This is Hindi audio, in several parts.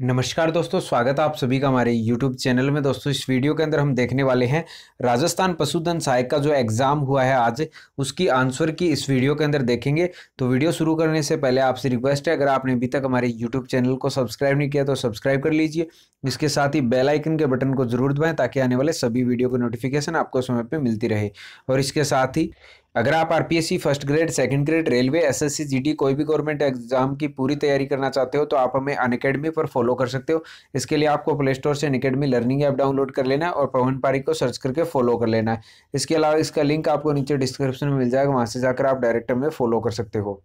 नमस्कार दोस्तों, स्वागत है आप सभी का हमारे YouTube चैनल में। दोस्तों, इस वीडियो के अंदर हम देखने वाले हैं, राजस्थान पशुधन सहायक का जो एग्ज़ाम हुआ है आज, उसकी आंसर की इस वीडियो के अंदर देखेंगे। तो वीडियो शुरू करने से पहले आपसे रिक्वेस्ट है, अगर आपने अभी तक हमारे यूट्यूब चैनल को सब्सक्राइब नहीं किया तो सब्सक्राइब कर लीजिए। इसके साथ ही बेल आइकन के बटन को ज़रूर दबाएँ, ताकि आने वाले सभी वीडियो की नोटिफिकेशन आपको समय पर मिलती रहे। और इसके साथ ही अगर आप RPSC first grade second grade railway SSC GD कोई भी गवर्नमेंट एग्ज़ाम की पूरी तैयारी करना चाहते हो तो आप हमें अन अकेडमी पर फॉलो कर सकते हो। इसके लिए आपको प्ले स्टोर से Unacademy learning app download कर लेना है और पवन पारी को सर्च करके फॉलो कर लेना है। इसके अलावा इसका लिंक आपको नीचे डिस्क्रिप्शन में मिल जाएगा, वहाँ से जाकर आप डायरेक्ट हमें फॉलो कर सकते हो।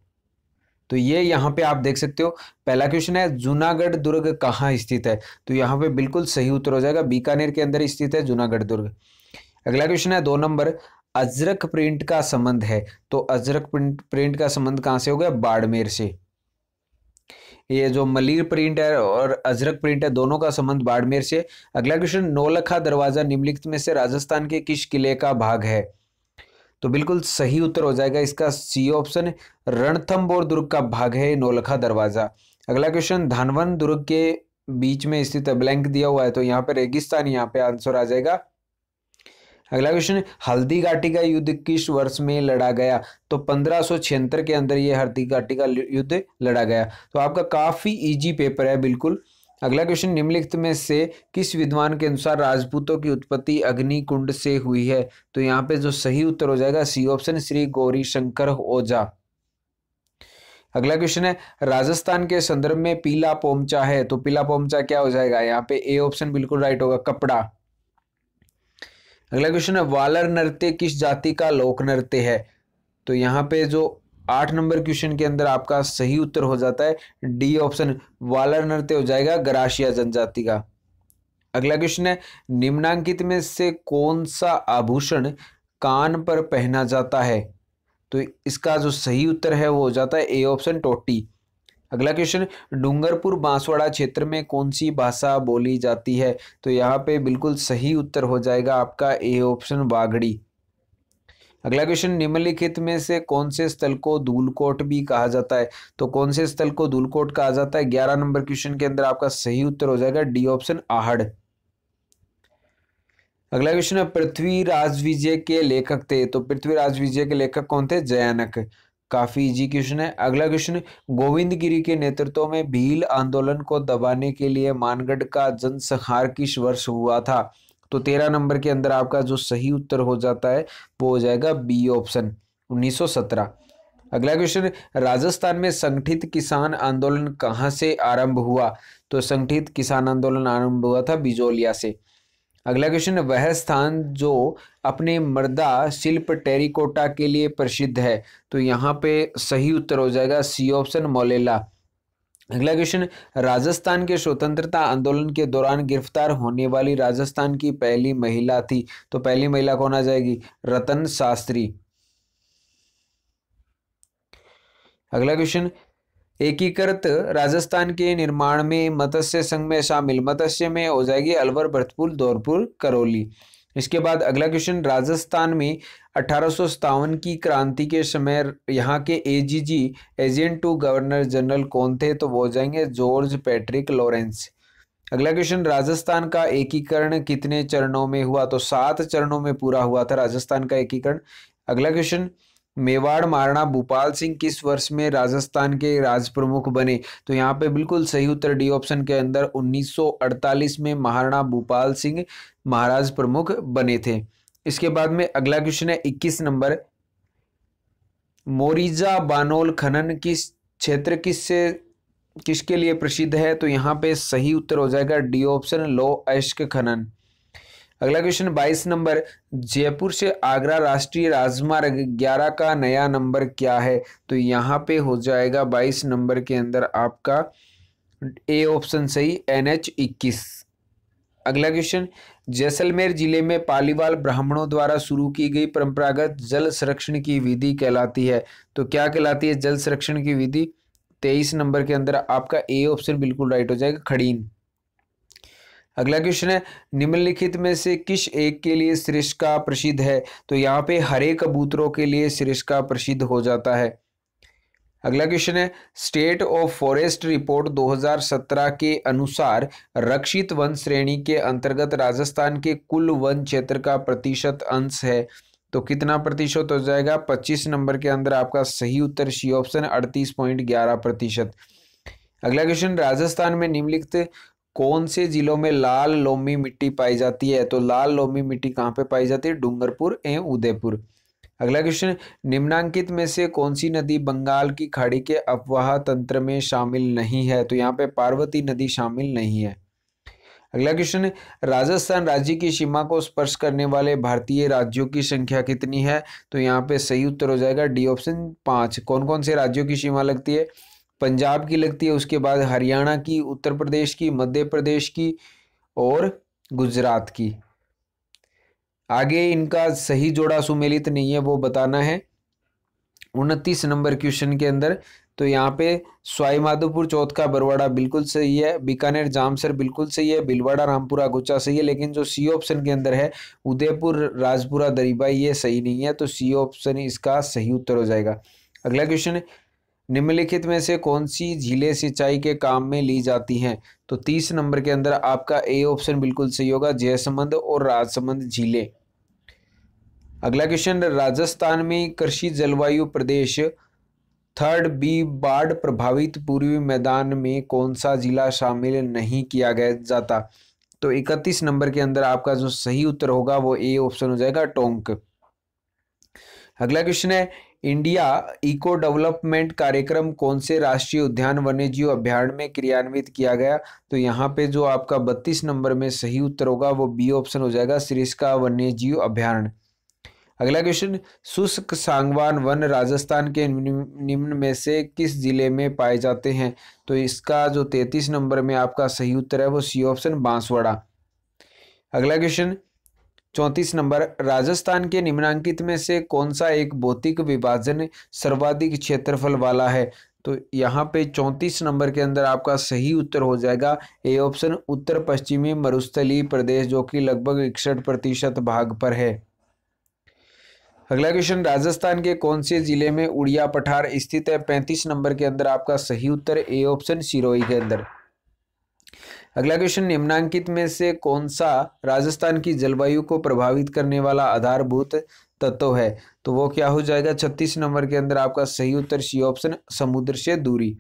तो ये यहाँ पे आप देख सकते हो। पहला क्वेश्चन है, जूनागढ़ दुर्ग कहाँ स्थित है? तो यहाँ पे बिल्कुल सही उत्तर हो जाएगा, बीकानेर के अंदर स्थित है जूनागढ़ दुर्ग। अगला क्वेश्चन है, दो नंबर। अजरक प्रिंट का संबंध है। तो अजरक प्रिंट प्रिंट का संबंध कहाँ से हो गया? बाड़मेर से। ये जो मलिर प्रिंट है और अजरक प्रिंट है, दोनों का संबंध बाड़मेर से। अगला क्वेश्चन नौलखा दरवाज़ा निम्नलिखित में से राजस्थान के किस किले का भाग है? तो बिल्कुल सही उत्तर हो जाएगा इसका सी ऑप्शन रणथम्बोर दुर्ग का भाग है, नौलखा दरवाज़ा। अगला क्वेश्चन धानवन दुर्ग के बीच में स्थित ब्लैंक दिया हुआ है तो यहाँ पे रेगिस्तान, यहाँ पे आंसर आ जाएगा। अगला क्वेश्चन हल्दी घाटी का युद्ध किस वर्ष में लड़ा गया? तो पंद्रह के अंदर ये हल्दी घाटी का युद्ध लड़ा गया। तो आपका काफ़ी इजी पेपर है, बिल्कुल। अगला क्वेश्चन निम्नलिखित में से किस विद्वान के अनुसार राजपूतों की उत्पत्ति अग्नि कुंड से हुई है? तो यहाँ पे जो सही उत्तर हो जाएगा, सी ऑप्शन श्री गौरी शंकर ओझा। अगला क्वेश्चन है, राजस्थान के संदर्भ में पीला पोमचा है तो पीला पोमचा क्या हो जाएगा? यहाँ पे ए ऑप्शन बिल्कुल राइट होगा, कपड़ा। अगला क्वेश्चन है, वालर नृत्य किस जाति का लोक नृत्य है? तो यहाँ पे जो आठ नंबर क्वेश्चन के अंदर आपका सही उत्तर हो जाता है डी ऑप्शन वालर नृत्य हो जाएगा गराशिया जनजाति का। अगला क्वेश्चन है, निम्नांकित में से कौन सा आभूषण कान पर पहना जाता है? तो इसका जो सही उत्तर है, वो हो जाता है ए ऑप्शन टोटी। अगला क्वेश्चन डूंगरपुर बांसवाड़ा क्षेत्र में कौन सी भाषा बोली जाती है? तो यहाँ पे बिल्कुल सही उत्तर हो जाएगा आपका ए ऑप्शन बागड़ी अगला क्वेश्चन निम्नलिखित में से कौन से स्थल को धूलकोट भी कहा जाता है? तो कौन से स्थल को धूलकोट कहा जाता है? ग्यारह नंबर क्वेश्चन के अंदर आपका सही उत्तर हो जाएगा डी ऑप्शन आहड़। अगला क्वेश्चन है पृथ्वीराज विजय के लेखक थे। तो पृथ्वीराज विजय के लेखक कौन थे? जयानक। काफ़ी इजी क्वेश्चन है। अगला क्वेश्चन गोविंद गिरी के नेतृत्व में भील आंदोलन को दबाने के लिए मानगढ़ का जनसंहार किस वर्ष हुआ था? तो तेरह नंबर के अंदर आपका जो सही उत्तर हो जाता है, वो हो जाएगा बी ऑप्शन 1917 अगला क्वेश्चन राजस्थान में संगठित किसान आंदोलन कहाँ से आरंभ हुआ? तो संगठित किसान आंदोलन आरंभ हुआ था बिजोलिया से। अगला क्वेश्चन वह स्थान जो अपने मर्दा शिल्प टेरिकोटा के लिए प्रसिद्ध है। तो यहाँ पे सही उत्तर हो जाएगा सी ऑप्शन मोलेला। अगला क्वेश्चन राजस्थान के स्वतंत्रता आंदोलन के दौरान गिरफ़्तार होने वाली राजस्थान की पहली महिला थी। तो पहली महिला कौन आ जाएगी? रतन शास्त्री। अगला क्वेश्चन एकीकृत राजस्थान के निर्माण में मत्स्य संघ में शामिल। मत्स्य में हो जाएगी अलवर, भरतपुर दौरपुर करौली। इसके बाद अगला क्वेश्चन राजस्थान में अठारह सौ सत्तावन की क्रांति के समय यहाँ के AGG agent to governor general कौन थे? तो वो जाएँगे जॉर्ज पैट्रिक लॉरेंस अगला क्वेश्चन राजस्थान का एकीकरण कितने चरणों में हुआ? तो सात चरणों में पूरा हुआ था राजस्थान का एकीकरण। अगला क्वेश्चन मेवाड़ महाराणा भूपाल सिंह किस वर्ष में राजस्थान के राज प्रमुख बने? तो यहाँ पे बिल्कुल सही उत्तर डी ऑप्शन के अंदर 1948 में महाराणा भूपाल सिंह महाराज प्रमुख बने थे। इसके बाद में अगला क्वेश्चन है 21 नंबर। मोरिजा बानोल खनन किस क्षेत्र किस से किसके लिए प्रसिद्ध है? तो यहाँ पे सही उत्तर हो जाएगा डी ऑप्शन लो एश्क खनन। अगला क्वेश्चन बाईस नंबर, जयपुर से आगरा राष्ट्रीय राजमार्ग ग्यारह का नया नंबर क्या है? तो यहाँ पे हो जाएगा बाईस नंबर के अंदर आपका ए ऑप्शन सही एन एच इक्कीस। अगला क्वेश्चन जैसलमेर ज़िले में पालीवाल ब्राह्मणों द्वारा शुरू की गई परंपरागत जल संरक्षण की विधि कहलाती है। तो क्या कहलाती है जल संरक्षण की विधि? तेईस नंबर के अंदर आपका ए ऑप्शन बिल्कुल राइट हो जाएगा, खड़ीन। अगला क्वेश्चन है, निम्नलिखित में से किस एक के लिए श्रेष्ठा प्रसिद्ध है? तो यहाँ पे हरे कबूतरों के लिए श्रेष्ठा प्रसिद्ध हो जाता है। अगला क्वेश्चन है, स्टेट ऑफ़ फॉरेस्ट रिपोर्ट 2017 के अनुसार रक्षित वन श्रेणी के अंतर्गत राजस्थान के कुल वन क्षेत्र का प्रतिशत अंश है। तो कितना प्रतिशत हो जाएगा? 25 नंबर के अंदर आपका सही उत्तर सी ऑप्शन, अड़तीस पॉइंट ग्यारह प्रतिशत। अगला क्वेश्चन, राजस्थान में निम्नलिखित कौन से जिलों में लाल लोमी मिट्टी पाई जाती है? तो लाल लोमी मिट्टी कहाँ पे पाई जाती है? डूंगरपुर एवं उदयपुर। अगला क्वेश्चन निम्नांकित में से कौन सी नदी बंगाल की खाड़ी के अफवाह तंत्र में शामिल नहीं है? तो यहाँ पे पार्वती नदी शामिल नहीं है। अगला क्वेश्चन राजस्थान राज्य की सीमा को स्पर्श करने वाले भारतीय राज्यों की संख्या कितनी है? तो यहाँ पे सही उत्तर हो जाएगा डी ऑप्शन पाँच। कौन कौन से राज्यों की सीमा लगती है? पंजाब की लगती है, उसके बाद हरियाणा की, उत्तर प्रदेश की, मध्य प्रदेश की और गुजरात की। आगे इनका सही जोड़ा सुमेलित नहीं है, वो बताना है। उनतीस नंबर क्वेश्चन के अंदर तो यहाँ पे स्वाई माधोपुर चौथ का बरवाड़ा बिल्कुल सही है। बीकानेर, जामसर बिल्कुल सही है। बिलवाड़ा रामपुरा, गुच्चा सही है। लेकिन जो सी ऑप्शन के अंदर है, उदयपुर, राजपुरा, दरीबाई, ये सही नहीं है तो सी ऑप्शन इसका सही उत्तर हो जाएगा। अगला क्वेश्चन निम्नलिखित में से कौन सी झीलें सिंचाई के काम में ली जाती हैं? तो तीस नंबर के अंदर आपका ए ऑप्शन बिल्कुल सही होगा, जयसमंद और राजसमंद झीलें। अगला क्वेश्चन, राजस्थान में कृषि जलवायु प्रदेश थर्ड बी बाढ़ प्रभावित पूर्वी मैदान में कौन सा जिला शामिल नहीं किया गया जाता? तो इकतीस नंबर के अंदर आपका जो सही उत्तर होगा वो ए ऑप्शन हो जाएगा टोंक। अगला क्वेश्चन है इंडिया इको डेवलपमेंट कार्यक्रम कौन से राष्ट्रीय उद्यान वन्यजीव अभ्यारण्य में क्रियान्वित किया गया? तो यहाँ पे जो आपका बत्तीस नंबर में सही उत्तर होगा, वो बी ऑप्शन हो जाएगा सिरिस्का वन्यजीव अभ्यारण्य। अगला क्वेश्चन शुष्क सांगवान वन राजस्थान के निम्न में से किस ज़िले में पाए जाते हैं? तो इसका जो तैतीस नंबर में आपका सही उत्तर है, वो सी ऑप्शन बांसवाड़ा। अगला क्वेश्चन चौंतीस नंबर, राजस्थान के निम्नांकित में से कौन सा एक भौतिक विभाजन सर्वाधिक क्षेत्रफल वाला है? तो यहाँ पे चौंतीस नंबर के अंदर आपका सही उत्तर हो जाएगा। ए ऑप्शन, उत्तर पश्चिमी मरुस्थली प्रदेश, जो कि लगभग इकसठ प्रतिशत भाग पर है। अगला क्वेश्चन, राजस्थान के कौन से ज़िले में उड़िया पठार स्थित है? पैंतीस नंबर के अंदर आपका सही उत्तर, ए ऑप्शन, सिरोही के अंदर। अगला क्वेश्चन निम्नांकित में से कौन सा राजस्थान की जलवायु को प्रभावित करने वाला आधारभूत तत्व है? तो वो क्या हो जाएगा? छत्तीस नंबर के अंदर आपका सही उत्तर सी ऑप्शन समुद्र से दूरी।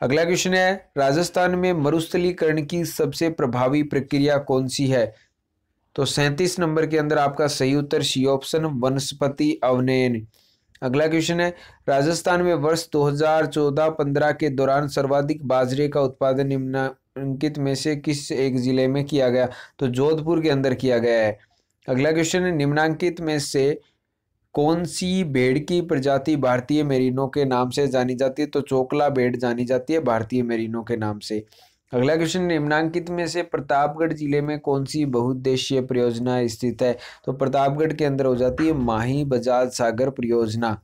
अगला क्वेश्चन है, राजस्थान में मरुस्थलीकरण की सबसे प्रभावी प्रक्रिया कौन सी है? तो सैंतीस नंबर के अंदर आपका सही उत्तर सी ऑप्शन वनस्पति अवनयन। अगला क्वेश्चन है, राजस्थान में वर्ष 2014-15 के दौरान सर्वाधिक बाजरे का उत्पादन निम्नांकित में से किस एक ज़िले में किया गया? तो जोधपुर के अंदर किया गया है। अगला क्वेश्चन है, निम्नांकित में से कौन सी भेड़ की प्रजाति भारतीय मेरिनो के नाम से जानी जाती है? तो चोकला भेड़ जानी जाती है भारतीय मेरिनो के नाम से। अगला क्वेश्चन निम्नांकित में से प्रतापगढ़ ज़िले में कौन सी बहुउद्देशीय परियोजना स्थित है? तो प्रतापगढ़ के अंदर हो जाती है माही बजाज सागर परियोजना।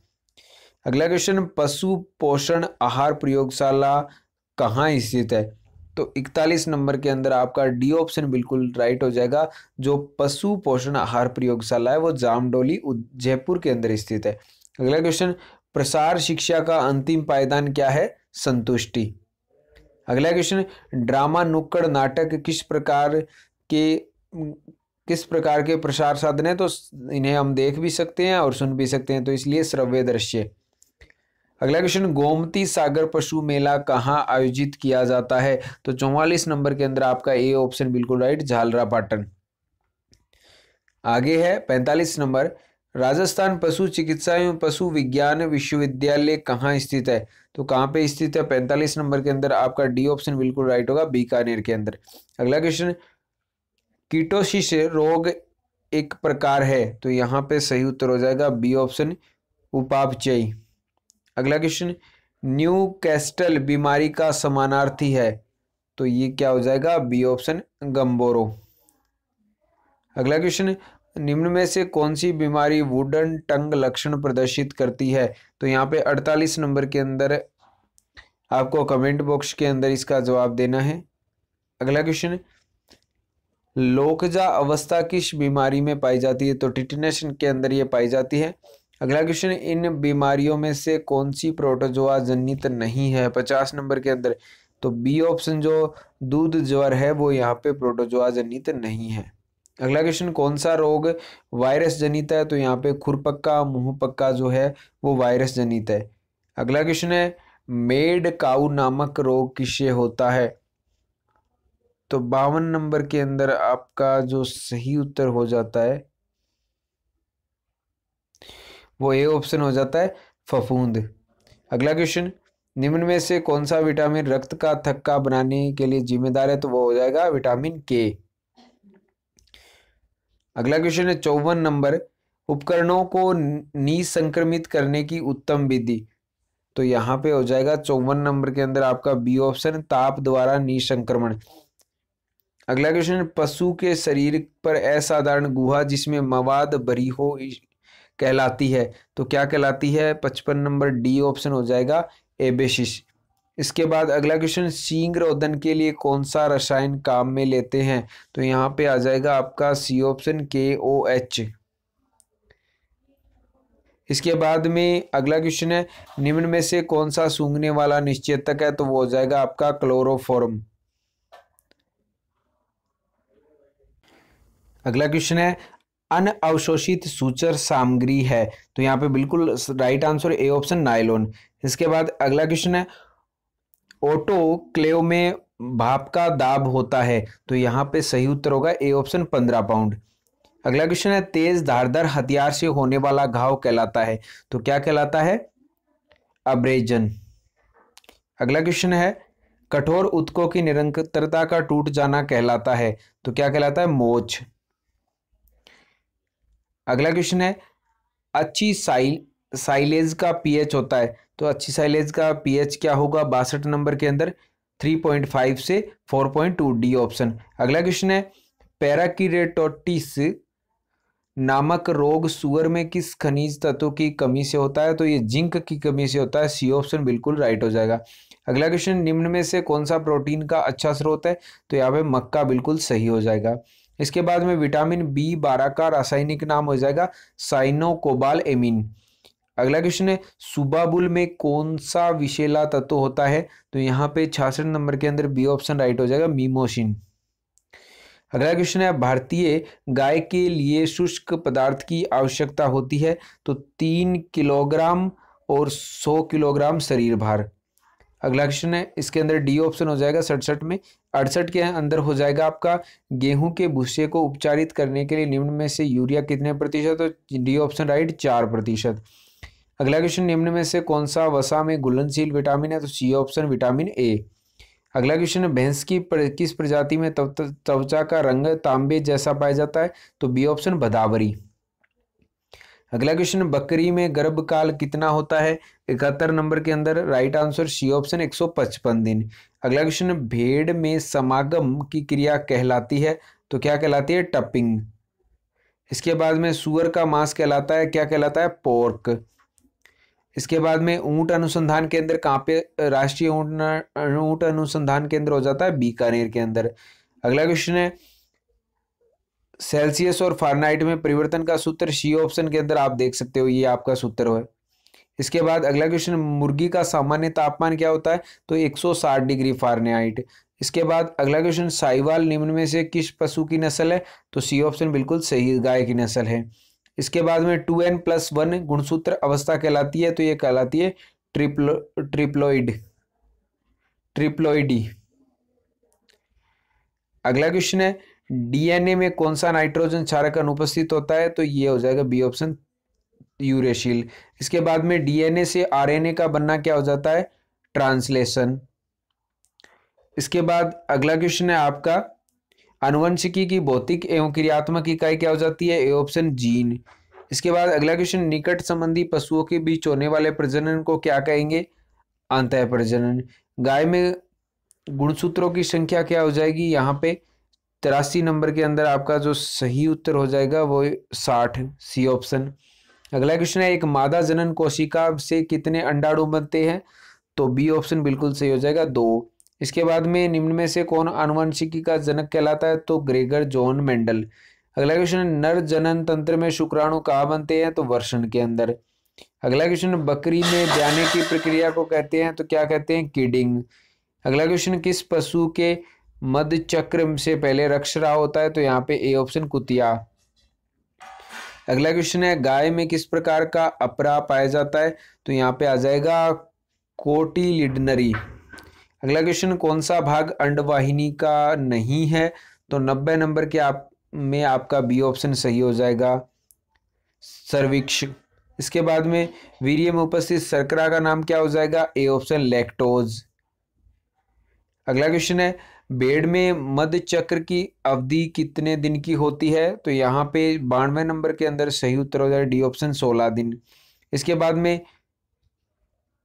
अगला क्वेश्चन पशु पोषण आहार प्रयोगशाला कहाँ स्थित है? तो इकतालीस नंबर के अंदर आपका डी ऑप्शन बिल्कुल राइट हो जाएगा। जो पशु पोषण आहार प्रयोगशाला है, वो जामडोली जयपुर के अंदर स्थित है। अगला क्वेश्चन प्रसार शिक्षा का अंतिम पायदान क्या है? संतुष्टि। अगला क्वेश्चन ड्रामा नुक्कड़ नाटक किस प्रकार के, किस प्रकार के प्रसार साधन है? तो इन्हें हम देख भी सकते हैं और सुन भी सकते हैं तो इसलिए श्रव्य दृश्य। अगला क्वेश्चन गोमती सागर पशु मेला कहाँ आयोजित किया जाता है? तो चौवालीस नंबर के अंदर आपका ए ऑप्शन बिल्कुल राइट झालरा पाटन आगे है, पैंतालीस नंबर, राजस्थान पशु चिकित्सा एवं पशु विज्ञान विश्वविद्यालय कहाँ स्थित है? तो कहाँ पे स्थित है? पैंतालीस नंबर के अंदर आपका डी ऑप्शन बिल्कुल राइट होगा, बीकानेर के अंदर। अगला क्वेश्चन कीटोसिस रोग एक प्रकार है तो यहाँ पे सही उत्तर हो जाएगा बी ऑप्शन उपापचयी। अगला क्वेश्चन न्यू कैस्टल बीमारी का समानार्थी है तो ये क्या हो जाएगा? बी ऑप्शन गंबोरो अगला क्वेश्चन निम्न में से कौन सी बीमारी वुडन टंग लक्षण प्रदर्शित करती है? तो यहाँ पे 48 नंबर के अंदर आपको कमेंट बॉक्स के अंदर इसका जवाब देना है। अगला क्वेश्चन लोकजा अवस्था किस बीमारी में पाई जाती है? तो टिटनेशन के अंदर ये पाई जाती है। अगला क्वेश्चन इन बीमारियों में से कौन सी प्रोटोजोआ जनित नहीं है? पचास नंबर के अंदर तो बी ऑप्शन जो दूध ज्वर है, वो यहाँ पे प्रोटोजोआ जनित नहीं है। अगला क्वेश्चन कौन सा रोग वायरस जनित है? तो यहाँ पे खुरपक्का मुँह पक्का जो है, वो वायरस जनित है। अगला क्वेश्चन है, मेड काउ नामक रोग किसे होता है? तो बावन नंबर के अंदर आपका जो सही उत्तर हो जाता है वो ए ऑप्शन हो जाता है, फफूंद। अगला क्वेश्चन निम्न में से कौन सा विटामिन रक्त का थक्का बनाने के लिए जिम्मेदार है? तो वो हो जाएगा विटामिन के अगला क्वेश्चन है, चौवन नंबर, उपकरणों को निसंक्रमित करने की उत्तम विधि। तो यहाँ पे हो जाएगा चौवन नंबर के अंदर आपका बी ऑप्शन ताप द्वारा निसंक्रमण अगला क्वेश्चन पशु के शरीर पर असाधारण गुहा जिसमें मवाद भरी हो कहलाती है। तो क्या कहलाती है? पचपन नंबर डी ऑप्शन हो जाएगा एबेसिस। इसके बाद अगला क्वेश्चन सींग रोधन के लिए कौन सा रसायन काम में लेते हैं? तो यहाँ पे आ जाएगा आपका सी ऑप्शन, के ओ एच। इसके बाद में अगला क्वेश्चन है, निम्न में से कौन सा सूंघने वाला निश्चेतक है? तो वो हो जाएगा आपका क्लोरोफॉर्म। अगला क्वेश्चन है अनअवशोषित सूचर सामग्री है। तो यहाँ पे बिल्कुल right answer A option nylon इसके बाद अगला क्वेश्चन है ऑटो क्लेव में भाप का दाब होता है तो यहाँ पे सही उत्तर होगा ए ऑप्शन पंद्रह पाउंड अगला क्वेश्चन है, तेज धारदार हथियार से होने वाला घाव कहलाता है तो क्या कहलाता है? अब्रेजन अगला क्वेश्चन है, कठोर उत्कों की निरंतरता का टूट जाना कहलाता है तो क्या कहलाता है? मोच। अगला क्वेश्चन है, अच्छी साइल, साइलेज का पीएच होता है तो अच्छी साइलेज का पीएच क्या होगा बासठ नंबर के अंदर? 3.5 से 4.2 डी ऑप्शन अगला क्वेश्चन है, पैराकीरेटोटिस नामक रोग सुअर में किस खनिज तत्व की कमी से होता है? तो ये जिंक की कमी से होता है सी ऑप्शन बिल्कुल राइट हो जाएगा। अगला क्वेश्चन निम्न में से कौन सा प्रोटीन का अच्छा स्रोत है? तो यहाँ पे मक्का बिल्कुल सही हो जाएगा। इसके बाद में विटामिन बी बारह का रासायनिक नाम हो जाएगा, साइनोकोबाल एमिन। अगला क्वेश्चन है, सुबाबुल में कौन सा विशेला तत्व होता है? तो यहाँ पे छियासठ नंबर के अंदर बी ऑप्शन राइट हो जाएगा मीमोशिन अगला क्वेश्चन है, भारतीय गाय के लिए शुष्क पदार्थ की आवश्यकता होती है तो तीन किलोग्राम और सौ किलोग्राम शरीर भार अगला क्वेश्चन है इसके अंदर डी ऑप्शन हो जाएगा सड़सठ में। अड़सठ के अंदर हो जाएगा आपका गेहूँ के भूसे को उपचारित करने के लिए निम्न में से यूरिया कितने प्रतिशत तो डी ऑप्शन राइट चार प्रतिशत। अगला क्वेश्चन निम्न में से कौन सा वसा में घुलनशील विटामिन है? तो सी ऑप्शन विटामिन ए अगला क्वेश्चन है भैंस की पर, किस प्रजाति में त्वचा का रंग तांबे जैसा पाया जाता है? तो बी ऑप्शन बदावरी। अगला क्वेश्चन, बकरी में गर्भकाल कितना होता है? इकहत्तर नंबर के अंदर राइट आंसर सी ऑप्शन एक सौ पचपन दिन। अगला क्वेश्चन, भेड़ में समागम की क्रिया कहलाती है तो क्या कहलाती है? टपिंग इसके बाद में सुअर का मांस कहलाता है, क्या कहलाता है? पोर्क। इसके बाद में ऊँट अनुसंधान केंद्र कहाँ पे, राष्ट्रीय ऊँट ऊँट अनुसंधान केंद्र हो जाता है? बीकानेर के अंदर। अगला क्वेश्चन है सेल्सियस और फारनाइट में परिवर्तन का सूत्र सी ऑप्शन के अंदर आप देख सकते हो, ये आपका सूत्र है। इसके बाद अगला क्वेश्चन मुर्गी का सामान्य तापमान क्या होता है? तो 160 डिग्री फारनाइट इसके बाद अगला क्वेश्चन साइवाल निम्न में से किस पशु की नस्ल है? तो सी ऑप्शन बिल्कुल सही, गाय की नस्ल है। इसके बाद में टू एन प्लस वन गुणसूत्र अवस्था कहलाती है तो ये कहलाती है ट्रिप्लो, ट्रिप्लोइड, ट्रिप्लोइडी। अगला क्वेश्चन है डीएनए में कौन सा नाइट्रोजन क्षारक अनुपस्थित होता है? तो ये हो जाएगा बी ऑप्शन यूरेशिल इसके बाद में डीएनए से आरएनए का बनना क्या हो जाता है? ट्रांसलेशन। इसके बाद अगला क्वेश्चन है आपका अनुवंशिकी की भौतिक एवं क्रियात्मक इकाई क्या हो जाती है? A option gene. इसके बाद अगला क्वेश्चन, निकट संबंधी पशुओं के बीच होने वाले प्रजनन को क्या कहेंगे? अंत प्रजनन गाय में गुणसूत्रों की संख्या क्या हो जाएगी? यहाँ पे तिरासी नंबर के अंदर आपका जो सही उत्तर हो जाएगा वो साठ सी ऑप्शन अगला क्वेश्चन है, एक मादा जनन कोशिका से कितने अंडाणु बनते हैं? तो बी ऑप्शन बिल्कुल सही हो जाएगा, दो. इसके बाद में निम्न में से कौन आनुवंशिकी का जनक कहलाता है? तो ग्रेगर जॉन मेंडल. अगला क्वेश्चन नर जनन तंत्र में शुक्राणु कहाँ बनते हैं? तो वर्षण के अंदर. अगला क्वेश्चन बकरी में ब्याने की प्रक्रिया को कहते हैं तो क्या कहते हैं? किडिंग. अगला क्वेश्चन किस पशु के मध्य चक्र से पहले रक्षरा होता है तो यहाँ पे ए ऑप्शन कुतिया। अगला क्वेश्चन है, गाय में किस प्रकार का अपरा पाया जाता है? तो यहाँ पे आ जाएगा कोटिलिडनरी। अगला क्वेश्चन कौन सा भाग अंडवाहिनी का नहीं है? तो नब्बे नंबर के आप, में आपका बी ऑप्शन सही हो जाएगा। सर्विक्ष इसके बाद में वीर्य में उपस्थित शर्करा का नाम क्या हो जाएगा? ए ऑप्शन लैक्टोज अगला क्वेश्चन है बेड में मध्य चक्र की अवधि कितने दिन की होती है? तो यहाँ पे बानवे नंबर के अंदर सही उत्तर हो जाए डी ऑप्शन सोलह दिन। इसके बाद में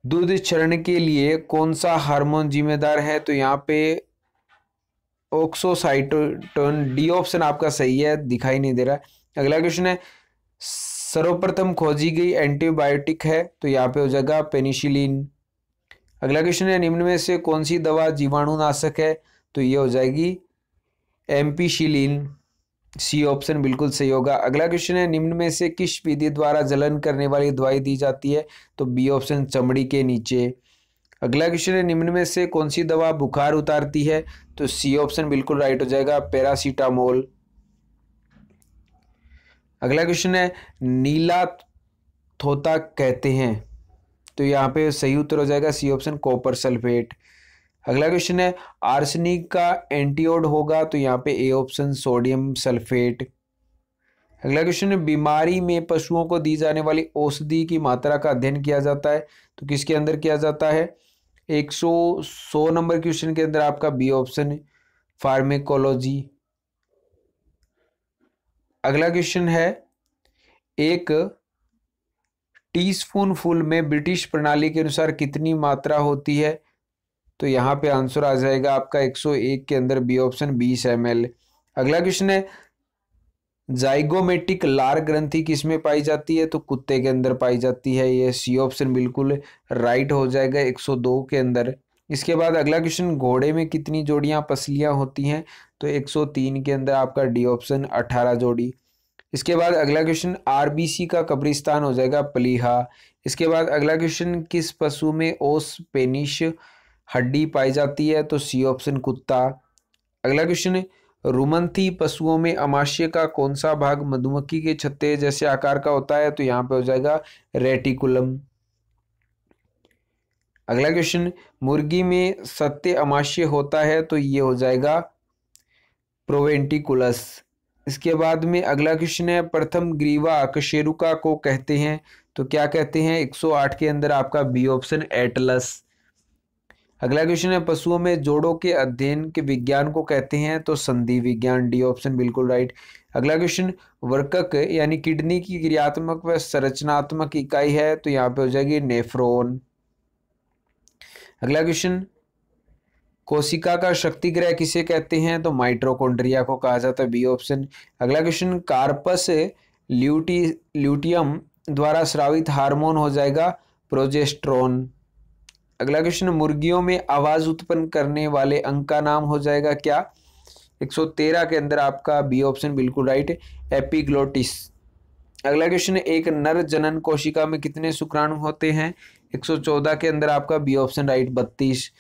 दूध चरण के लिए कौन सा हार्मोन जिम्मेदार है? तो यहाँ पे ऑक्सोसाइटोटोन डी ऑप्शन आपका सही है, दिखाई नहीं दे रहा अगला क्वेश्चन है, सर्वप्रथम खोजी गई एंटीबायोटिक है तो यहाँ पे हो जाएगा पेनिसिलिन। अगला क्वेश्चन है, निम्न में से कौन सी दवा जीवाणुनाशक है? तो ये हो जाएगी एम्पीशिलीन सी ऑप्शन बिल्कुल सही होगा। अगला क्वेश्चन है, निम्न में से किस विधि द्वारा जलन करने वाली दवाई दी जाती है? तो बी ऑप्शन चमड़ी के नीचे। अगला क्वेश्चन है, निम्न में से कौन सी दवा बुखार उतारती है? तो सी ऑप्शन बिल्कुल राइट हो जाएगा पैरासीटामोल अगला क्वेश्चन है, नीला थोता कहते हैं। तो यहाँ पे सही उत्तर हो जाएगा सी ऑप्शन कॉपर सल्फेट अगला क्वेश्चन है आर्सेनिक का एंटीओड होगा तो यहाँ पे ए ऑप्शन सोडियम सल्फेट अगला क्वेश्चन है, बीमारी में पशुओं को दी जाने वाली औषधि की मात्रा का अध्ययन किया जाता है तो किसके अंदर किया जाता है? एक सौ सौ नंबर क्वेश्चन के अंदर आपका बी ऑप्शन फार्मेकोलॉजी अगला क्वेश्चन है, एक टीस्पून फूल में ब्रिटिश प्रणाली के अनुसार कितनी मात्रा होती है? तो यहाँ पे आंसर आ जाएगा आपका 101 के अंदर बी ऑप्शन 20 एम अगला क्वेश्चन है जाइगोमेटिक लार ग्रंथि किसमें पाई जाती है? तो कुत्ते के अंदर पाई जाती है, ये सी ऑप्शन बिल्कुल राइट हो जाएगा 102 के अंदर। इसके बाद अगला क्वेश्चन, घोड़े में कितनी जोड़ियाँ पसलियाँ होती हैं? तो 103 के अंदर आपका डी ऑप्शन 18 जोड़ी। इसके बाद अगला क्वेश्चन, आरबीसी का कब्रिस्तान हो जाएगा पलीहा। इसके बाद अगला क्वेश्चन, किस पशु में ओस पेनिश हड्डी पाई जाती है तो सी ऑप्शन कुत्ता। अगला क्वेश्चन है, रुमंथी पशुओं में अमाशय का कौन सा भाग मधुमक्खी के छत्ते जैसे आकार का होता है तो यहाँ पे हो जाएगा रेटिकुलम अगला क्वेश्चन मुर्गी में सत्य अमाशय होता है तो ये हो जाएगा प्रोवेंटिकुलस इसके बाद में अगला क्वेश्चन है, प्रथम ग्रीवा कशेरुका को कहते हैं तो क्या कहते हैं? 108 के अंदर आपका बी ऑप्शन एटलस अगला क्वेश्चन है, पशुओं में जोड़ों के अध्ययन के विज्ञान को कहते हैं तो संधि विज्ञान डी ऑप्शन बिल्कुल राइट अगला क्वेश्चन वर्कक, यानी किडनी की क्रियात्मक व संरचनात्मक इकाई है तो यहाँ पे हो जाएगी नेफ्रोन. अगला क्वेश्चन कोशिका का शक्ति ग्रह किसे कहते हैं तो माइट्रोकोन्ड्रिया को कहा जाता है बी ऑप्शन अगला क्वेश्चन कार्पस ल्यूटी, ल्यूटियम द्वारा स्रावित हार्मोन हो जाएगा प्रोजेस्ट्रोन अगला क्वेश्चन, मुर्गियों में आवाज़ उत्पन्न करने वाले अंक का नाम हो जाएगा क्या? 113 के अंदर आपका बी ऑप्शन बिल्कुल राइट एपिग्लोटिस। अगला क्वेश्चन, एक नर जनन कोशिका में कितने शुक्राणु होते हैं? 114 के अंदर आपका बी ऑप्शन राइट बत्तीस।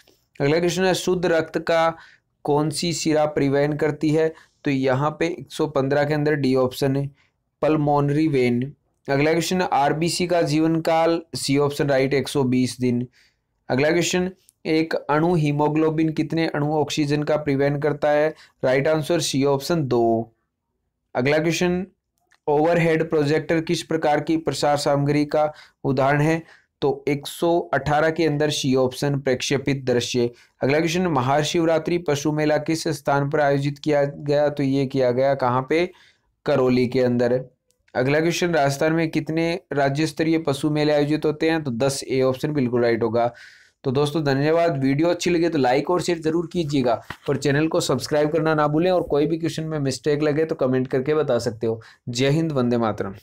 अगला क्वेश्चन है, शुद्ध रक्त का कौन सी सिरा परिवहन करती है? तो यहाँ पे 115 के अंदर डी ऑप्शन है, पल्मोनरी वेन। अगला क्वेश्चन आरबीसी का जीवन काल सी ऑप्शन राइट 120 दिन। अगला क्वेश्चन एक अणु हीमोग्लोबिन कितने अणु ऑक्सीजन का प्रिवेंट करता है? राइट आंसर सी ऑप्शन दो। अगला क्वेश्चन ओवरहेड प्रोजेक्टर किस प्रकार की प्रसार सामग्री का उदाहरण है? तो 118 के अंदर सी ऑप्शन प्रक्षेपित दृश्य। अगला क्वेश्चन महाशिवरात्रि पशु मेला किस स्थान पर आयोजित किया गया? तो ये किया गया कहाँ पे? करौली के अंदर। अगला क्वेश्चन राजस्थान में कितने राज्य स्तरीय पशु मेले आयोजित होते हैं? तो दस ए ऑप्शन बिल्कुल राइट होगा। तो दोस्तों, धन्यवाद। वीडियो अच्छी लगे तो लाइक और शेयर ज़रूर कीजिएगा। और चैनल को सब्सक्राइब करना ना भूलें और कोई भी क्वेश्चन में मिस्टेक लगे तो कमेंट करके बता सकते हो। जय हिंद, वंदे मातरम।